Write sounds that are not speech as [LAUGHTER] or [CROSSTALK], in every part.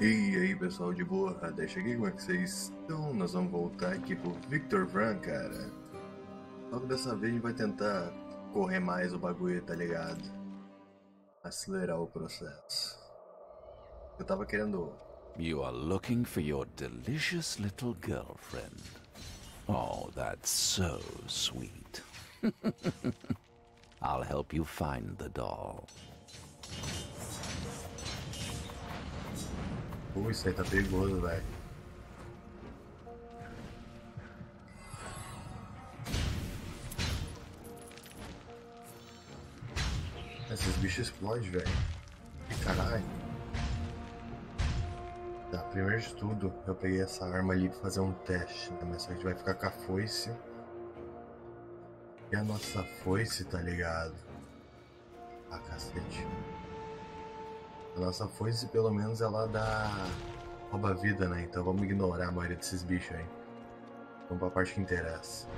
E aí pessoal de boa, até cheguei, como é que vocês estão? Nós vamos voltar aqui pro Victor Van, cara. Só que dessa vez a gente vai tentar correr mais o bagulho, tá ligado? Acelerar o processo. Eu tava querendo. You are looking for your delicious little girlfriend. Oh, that's so sweet. [LAUGHS] I'll help you find the doll. Pô, isso aí tá perigoso, velho. Esses bichos explodem, velho. Caralho. Tá, primeiro de tudo, eu peguei essa arma ali pra fazer um teste, né? Mas a gente vai ficar com a foice. E a nossa foice, tá ligado? Ah, cacete. A nossa foice, pelo menos, ela dá. rouba vida, né? Então vamos ignorar a maioria desses bichos aí. Vamos pra parte que interessa.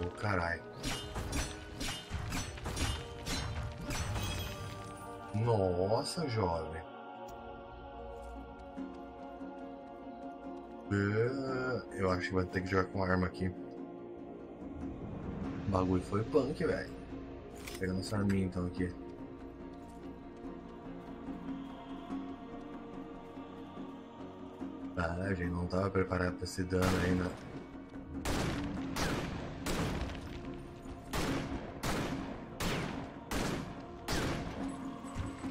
Ô, oh, caralho. Nossa, jovem. Eu acho que vai ter que jogar com arma aqui. O bagulho foi punk, velho. Pegando essa arminha então aqui. A gente não tava preparado pra esse dano ainda.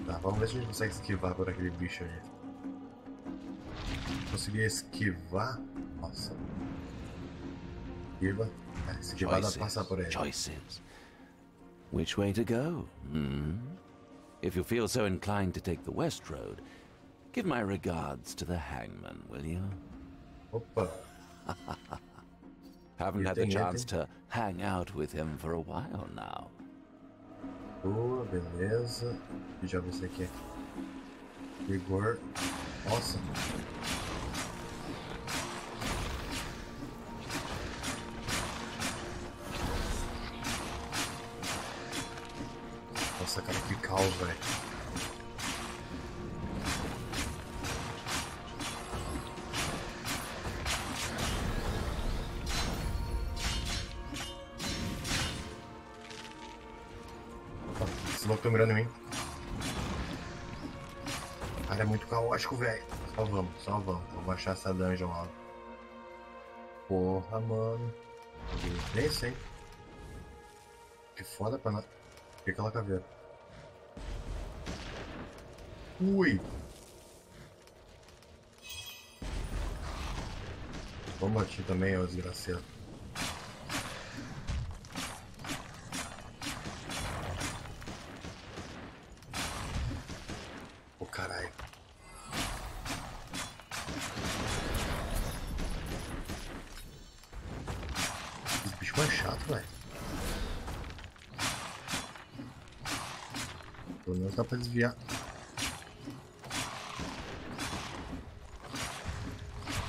Tá, vamos ver se a gente consegue esquivar por aquele bicho aí. Conseguir esquivar? Nossa. Esquiva. É, esquivar dá passar por ele. Choices. Which way to go? Hmm? If you feel so inclined to take the west road, Give my regards to the hangman, will you? Opa. [LAUGHS] Haven't had the chance to hang out with him for a while now. Boa, beleza. Já você aqui. Rigor. Awesome. Nossa, cara, que caos, velho. Loucos estão mirando em mim. Cara, é muito caótico, velho. Só vamos, só vamos. Vamos achar essa dungeon logo. Porra, mano. Nem sei. Que foda pra nós. Que aquela caveira. Ui! Vamos aqui também, ó, desgraçado. Desviar.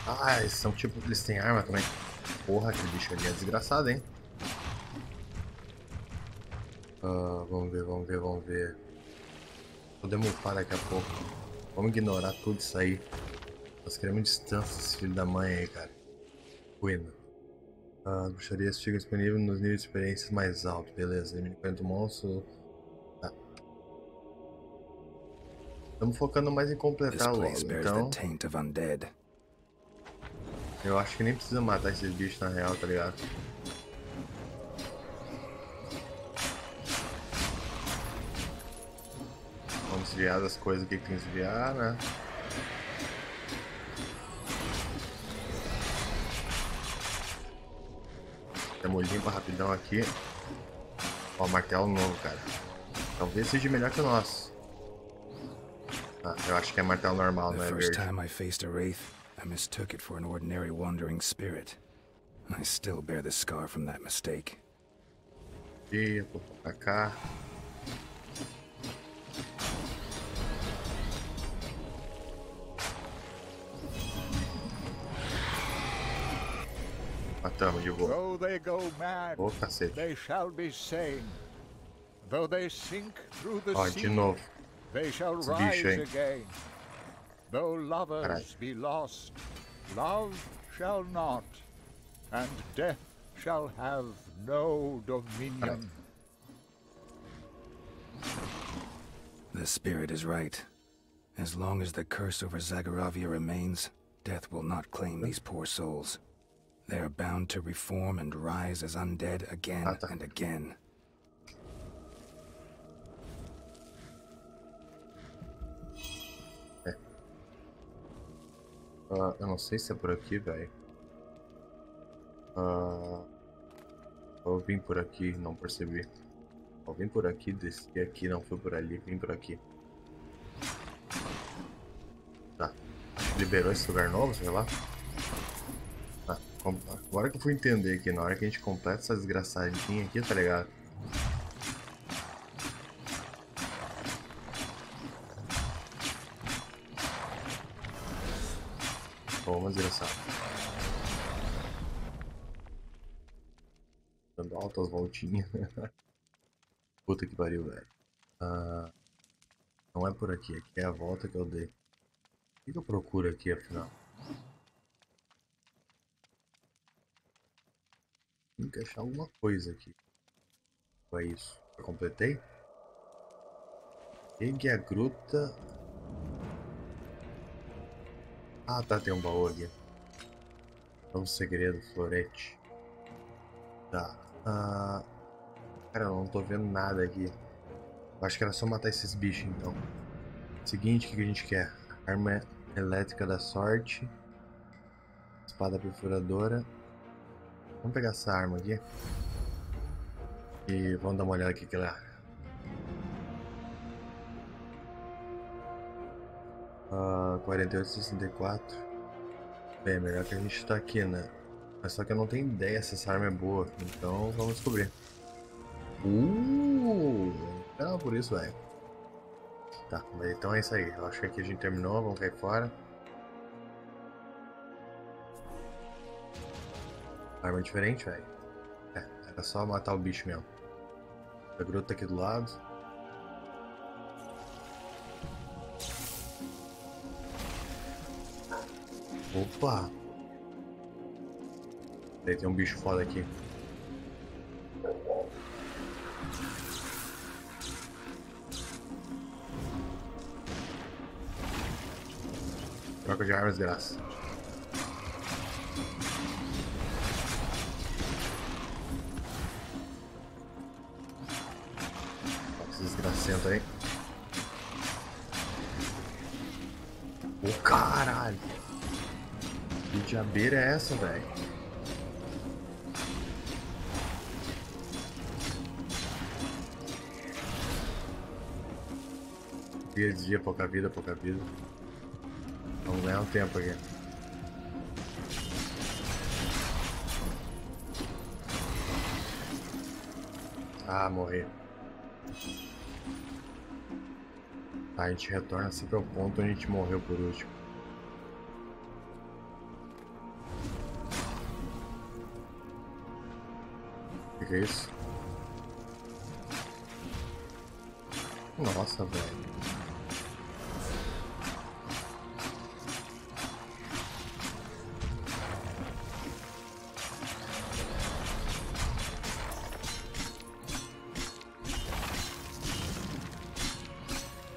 Ah, eles são tipo. Eles têm arma também. Porra, aquele bicho ali é desgraçado, hein? Uh, vamos ver, vamos ver, vamos ver. Podemos upar daqui a pouco. Vamos ignorar tudo isso aí. Nós queremos distância esse filho da mãe aí, cara. Bueno. As bruxarias ficam disponíveis nos níveis de experiência mais altos, beleza. Elimine 40 monstros. Estamos focando mais em completar logo, então... Eu acho que nem precisa matar esses bichos na real, tá ligado? Vamos desviar das coisas que tem que desviar, né? Temos limpa rapidão aqui. Ó, martelo novo, cara. Talvez seja melhor que o nosso. Ah, eu acho que é martelo normal, não é verde. time I faced a wraith, I mistook it for an ordinary wandering spirit. I still bear the scar from that mistake. E pra cá. Matamos de boa. Though they go mad, oh, cacete. they shall be sane. Though they sink through the Ó, sea, de novo. They shall rise again. Though lovers be lost, love shall not, and death shall have no dominion. The spirit is right. As long as the curse over Zagaravia remains, death will not claim these poor souls. They are bound to reform and rise as undead again and again. Ah, eu não sei se é por aqui, velho. Ah, eu vim por aqui, não percebi. Eu vim por aqui, desci aqui, não fui por ali, vim por aqui. Tá. Liberou esse lugar novo, sei lá. Tá. Agora que eu fui entender aqui, na hora que a gente completa essa desgraçadinha aqui, tá ligado? Desgraçado. Dando altas voltinhas. [LAUGHS] Puta que pariu, velho. Ah, não é por aqui, aqui é a volta que eu dei. O que eu procuro aqui, afinal? Tem que achar alguma coisa aqui. É isso? Eu completei? Pegue a gruta. Ah, tá, tem um baú aqui. É um segredo, florete. Tá. Ah, cara, eu não tô vendo nada aqui. Acho que era só matar esses bichos, então. Seguinte, o que a gente quer? Arma elétrica da sorte. Espada perfuradora. Vamos pegar essa arma aqui. E vamos dar uma olhada aqui que ela é. Ah, 48, 64. Bem, melhor que a gente tá aqui, né? Mas só que eu não tenho ideia se essa arma é boa. Então vamos descobrir. Uh! Não, por isso, velho. Tá, então é isso aí. Eu acho que aqui a gente terminou. Vamos cair fora. Arma diferente, velho. É, era só matar o bicho mesmo. A gruta aqui do lado. Opa! Tem um bicho foda aqui. Troca de armas, graça. Esse desgracento aí. Ô caralho! Diabeira é essa, velho? Dia de dia, pouca vida, pouca vida. Vamos ganhar um tempo aqui. Ah, morri. Tá, a gente retorna sempre ao ponto onde a gente morreu por último. Isso? Nossa, velho.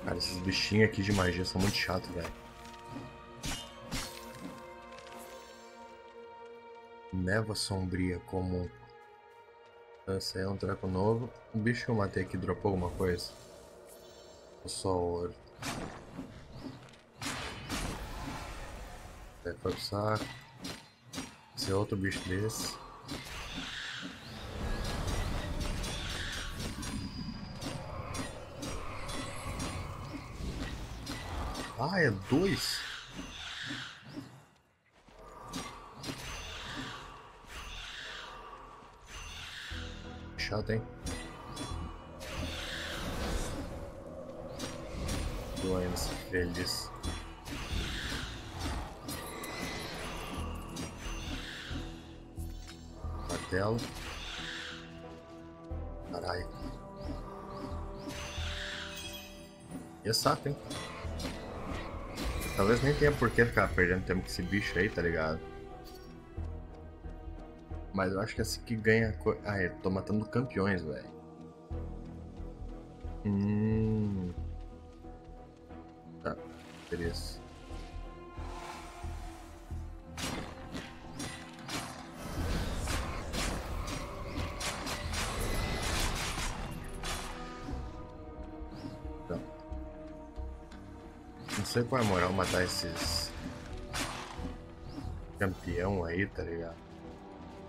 Cara, esses bichinhos aqui de magia são muito chatos, velho. Neva sombria comum. Esse aí é um treco novo. O bicho que eu matei aqui dropou alguma coisa? Ou só ouro? Aí foi pro saco. Esse é outro bicho desse. Ah, é dois? Chato, hein? Doença feliz. Martelo. Caralho. E é saco, hein? Talvez nem tenha por que ficar perdendo tempo com esse bicho aí, tá ligado? Mas eu acho que é assim que ganha. Ah, eu tô matando campeões, velho. Hum. Tá, beleza. Tá. Não sei qual é a moral matar esses campeão aí, tá ligado?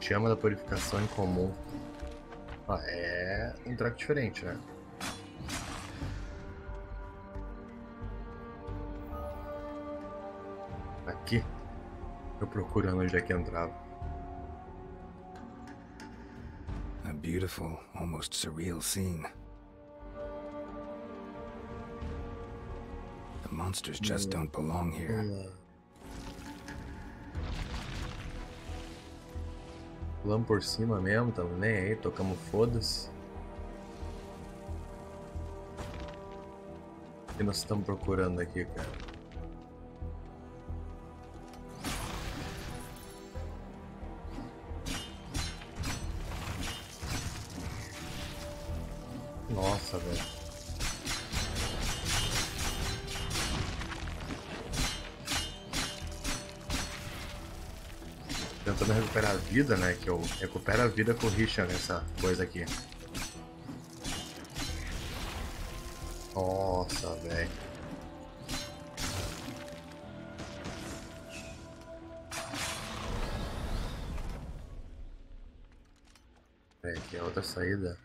Chama da purificação em comum. Ah, é um track diferente, né? Aqui. Eu procurando onde é que entrava. A beautiful, almost surreal scene. The monsters just don't belong here. Pulamos por cima mesmo, tamo nem aí, tocamos foda-se. O que nós estamos procurando aqui, cara? Nossa, velho. Recuperar a vida, né? Que eu recupero a vida com o Richard nessa coisa aqui. Nossa, velho. É, aqui é outra saída.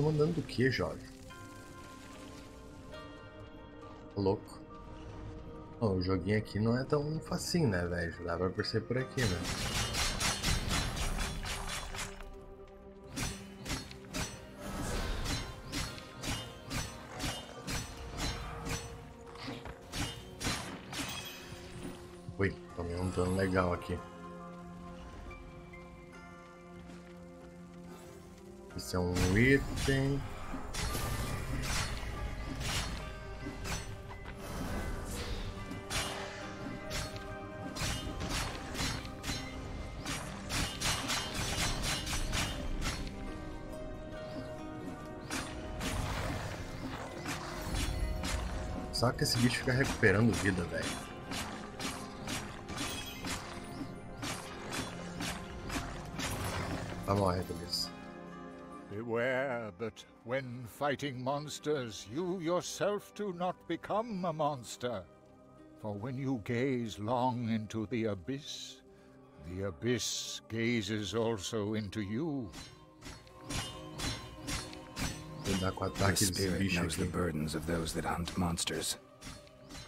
Tô mandando do que, jovem? Louco. O joguinho aqui não é tão facinho, né, velho? Dá pra perceber por aqui, né? Tomei um dano legal aqui. Isso é um item. Só que esse bicho fica recuperando vida, velho. Tá morre, beleza. Beware that when fighting monsters, you yourself do not become a monster. For when you gaze long into the abyss, the abyss gazes also into you. Lidar The ataque spirit knows the burdens of those that hunt monsters.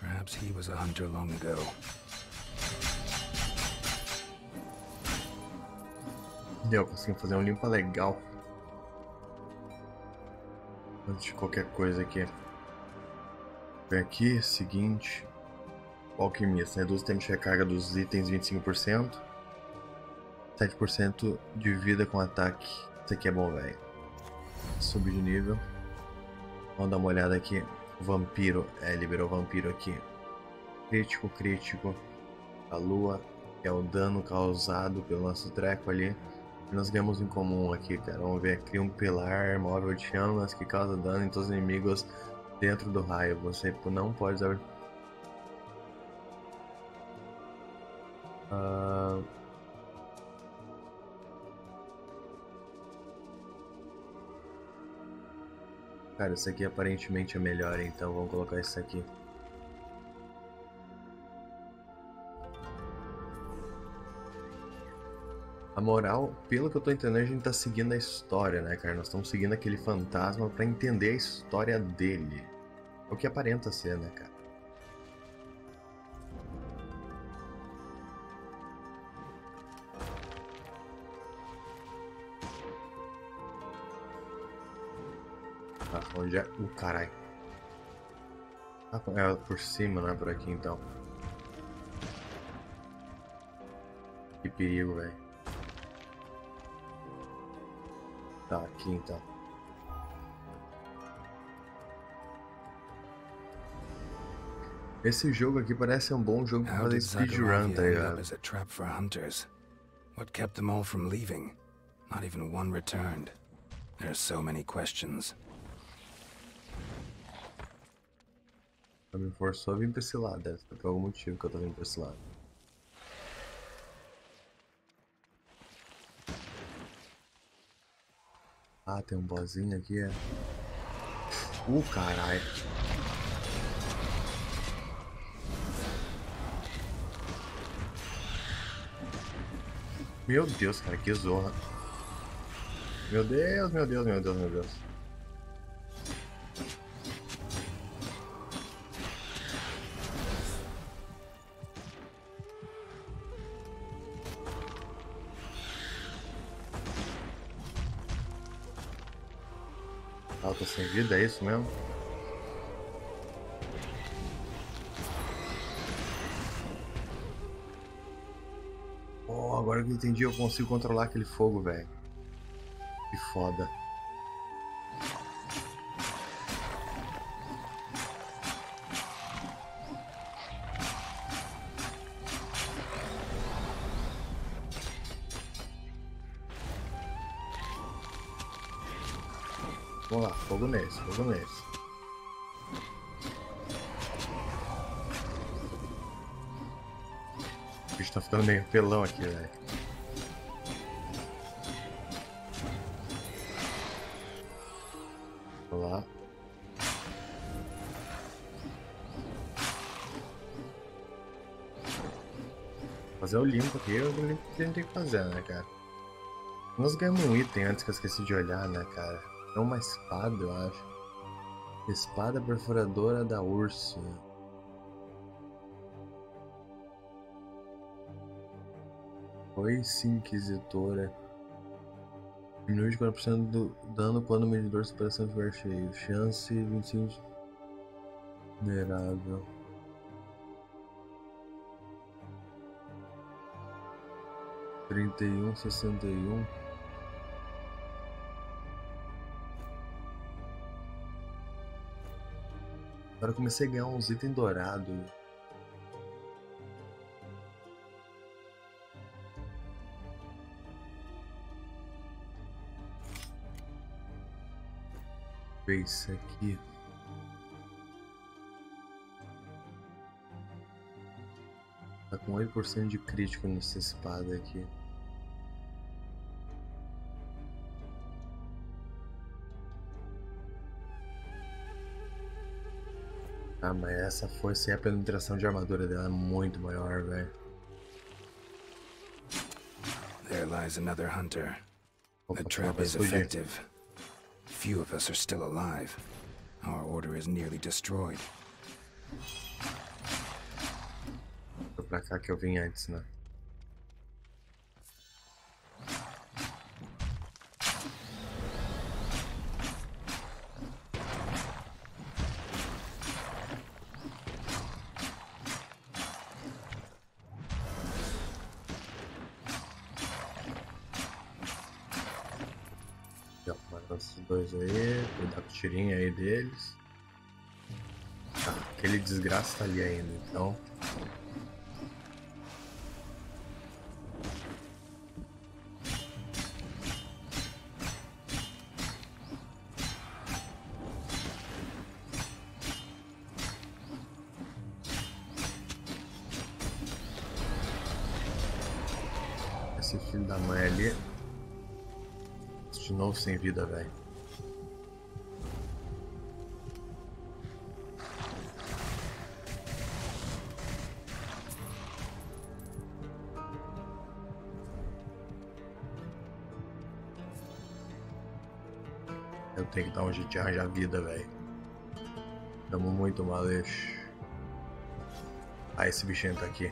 Perhaps he was a hunter long ago. Deu, consegui fazer um limpa legal. Antes de qualquer coisa aqui. Vem aqui, seguinte. Alquimista, reduz o tempo de recarga dos itens 25%. 7% de vida com ataque. Isso aqui é bom, velho. Subir de nível. Vamos dar uma olhada aqui. Vampiro. É, liberou vampiro aqui. Crítico, crítico. A lua, é o dano causado pelo nosso treco ali. E nós ganhamos em comum aqui, cara. Vamos ver. Cria um pilar móvel de chamas que causa dano em todos os inimigos dentro do raio. Você não pode usar. Ah, Cara, isso aqui aparentemente é melhor, então vamos colocar isso aqui. A moral, pelo que eu tô entendendo, a gente tá seguindo a história, né, cara? Nós estamos seguindo aquele fantasma pra entender a história dele. É o que aparenta ser, né, cara? Tá, onde é? O caralho. Ah, é por cima, não é por aqui então. Que perigo, velho. Tá, aqui então. Esse jogo aqui parece um bom jogo How fazer speedrun, tá ligado? as a trap for hunters? What kept them all from leaving? Not even one returned. There's so many questions. Ela me forçou a vir pra esse lado, deve ser por algum motivo que eu tô vindo pra esse lado. Ah, tem um bozinho aqui, é. Uh, caralho. Meu Deus, cara, que zorra. Meu Deus, meu Deus, meu Deus, meu Deus. Isso mesmo? Oh, agora que eu entendi, eu consigo controlar aquele fogo, velho. Que foda. Vamos lá, fogo nesse, fogo nesse. O bicho tá ficando meio pelão aqui, velho. Vamos lá. Fazer o limpo aqui, o limpo que a gente tem que fazer, né, cara? Nós ganhamos um item antes que eu esqueci de olhar, né, cara? É uma espada, eu acho. Espada perfuradora da Úrsula. Foice Inquisitora. Diminui de 40% do dano quando o medidor de superação estiver cheio. Chance 25. Vulnerável. Trinta e um, sessenta e um. Agora eu comecei a ganhar uns itens dourados. Ver isso aqui. Tá com 8% de crítico nessa espada aqui. Ah, mas essa força e a penetração de armadura dela é muito maior, velho. There lies another hunter. The trap is effective. Few of us are still alive. Our order is nearly destroyed. Foi pra cá que eu vim antes, né? Deles. Aquele desgraça tá ali ainda, então. Esse filho da mãe ali. De novo sem vida, velho. tem que dar um jeito de arranjar vida, velho. Tamo muito mal, deixa. Ah, esse bichinho tá aqui.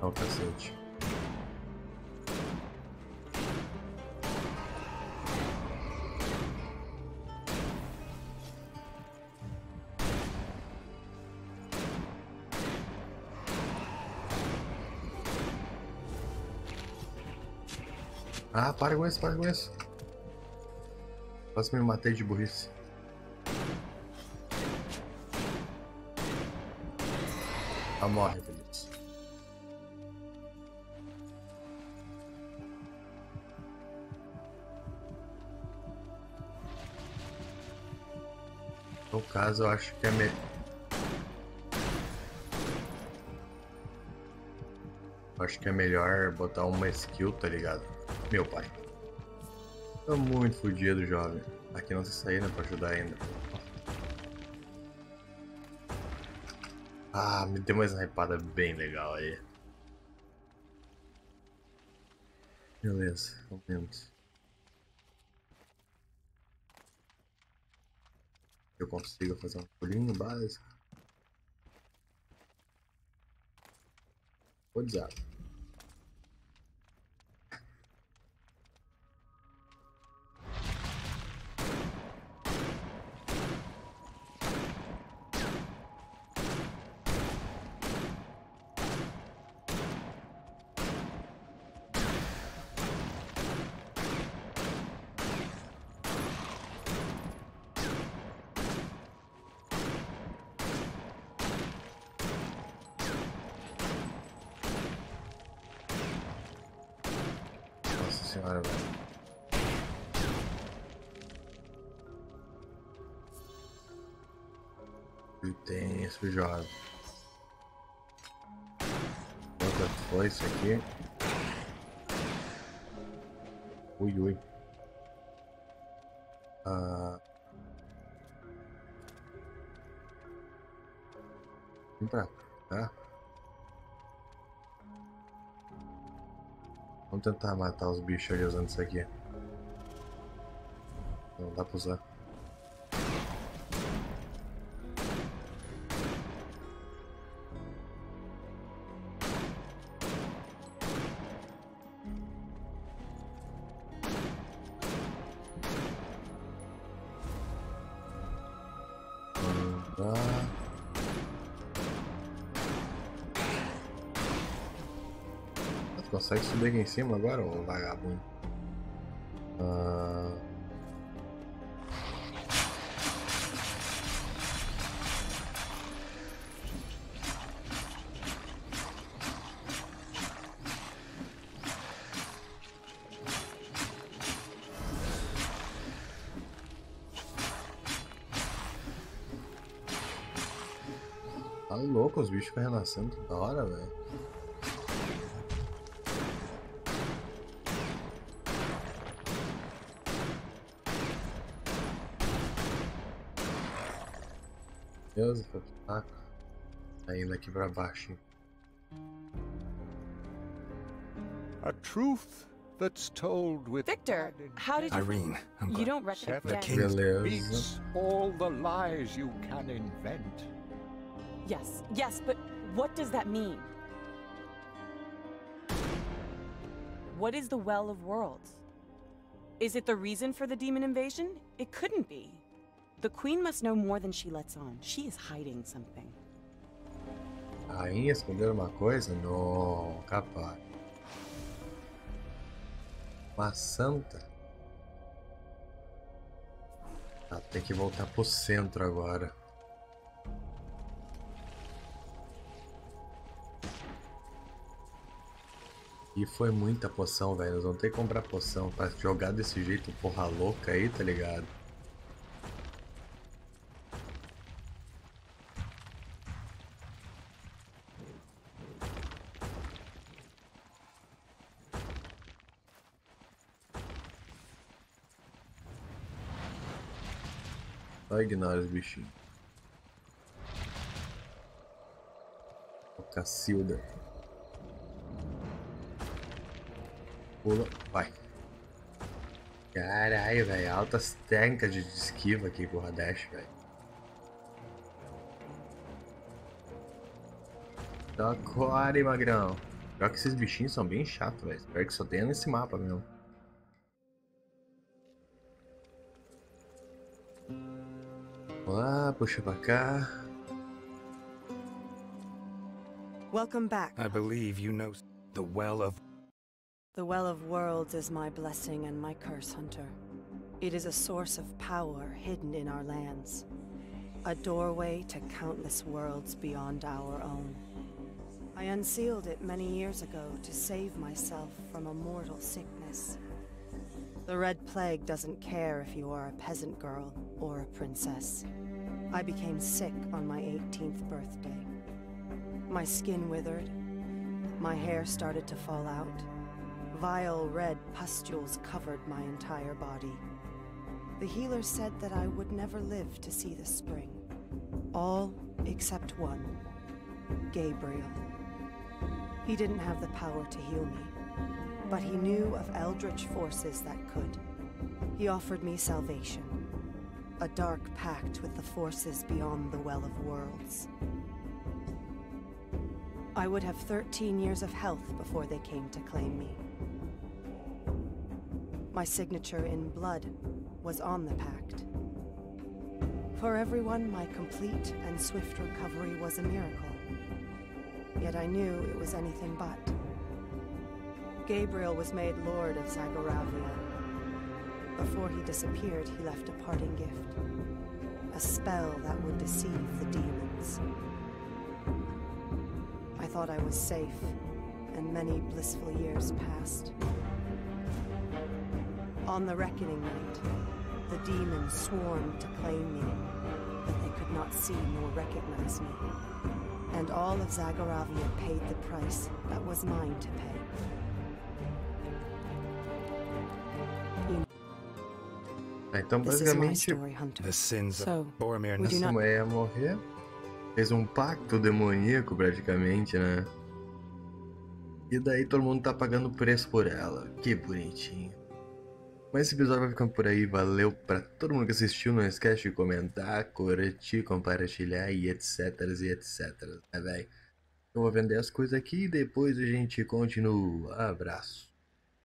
Não, cacete. Ah, para com isso, para com isso. Quase me matei de burrice. Ah, morre, Feliz. No caso, eu acho que é melhor. Acho que é melhor botar uma skill, tá ligado? Meu pai. Tô muito fodido, jovem. Aqui não se sair, né, pra ajudar ainda. Ah, me deu uma hypada bem legal aí. Beleza, momento. Eu consigo fazer um pulinho básico. Vou dizer. Nossa senhora, velho. Tenso, jovem. Quanto foi isso aqui? Ui, ui. Ah. Vem pra cá. Vamos tentar matar os bichos ali usando isso aqui. Não dá pra usar. Consegue subir aqui em cima agora, ô vagabundo? Ah... Tá louco, os bichos ficam renascendo toda hora, velho. Deus, que saco. Tá indo aqui pra baixo. hein. A truth that's told with Victor, how did you... Irene, I'm You don't recognize... Seven king- Beleza. beats all the lies you can invent. Yes, yes, but what does that mean? What is the Well of Worlds? Is it the reason for the demon invasion? It couldn't be. The Queen must know more than she lets on. She is hiding something. A rainha uma coisa? Não, capaz. Uma santa? Tem que voltar pro centro agora. E foi muita poção, velho. Nós vamos ter que comprar poção pra jogar desse jeito, porra louca aí, tá ligado? Só ignora os bichinhos. O Cacilda. Pula, vai. Caralho, velho. Altas técnicas de esquiva aqui com o Radesh, velho. Socorre, magrão. Pior que esses bichinhos são bem chatos, velho. Espero que só tenha nesse mapa mesmo. Lá, puxa pra cá. Welcome back. I believe you know the Well of... The Well of Worlds is my blessing and my curse, Hunter. It is a source of power hidden in our lands. A doorway to countless worlds beyond our own. I unsealed it many years ago to save myself from a mortal sickness. The Red Plague doesn't care if you are a peasant girl or a princess. I became sick on my 18th birthday. My skin withered. My hair started to fall out. Vile red pustules covered my entire body. The healer said that I would never live to see the spring. All except one Gabriel. He didn't have the power to heal me, but he knew of eldritch forces that could. He offered me salvation, a dark pact with the forces beyond the Well of Worlds. I would have 13 years of health before they came to claim me. My signature in blood was on the pact. For everyone, my complete and swift recovery was a miracle. Yet I knew it was anything but. Gabriel was made Lord of Zagoravia. Before he disappeared, he left a parting gift. A spell that would deceive the demons. I thought I was safe, and many blissful years passed. On the Reckoning Night, the demons swarmed to claim me, but they could not see nor recognize me. And all of Zagoravia paid the price that was mine to pay. Então, This is my basicamente, Boromir Samuel ia morrer. Fez um pacto demoníaco, praticamente, né? E daí todo mundo tá pagando preço por ela. Que bonitinho. Mas esse episódio vai ficando por aí. Valeu pra todo mundo que assistiu. Não esquece de comentar, curtir, compartilhar e etc e etc. Né? Eu vou vender as coisas aqui e depois a gente continua. Abraço.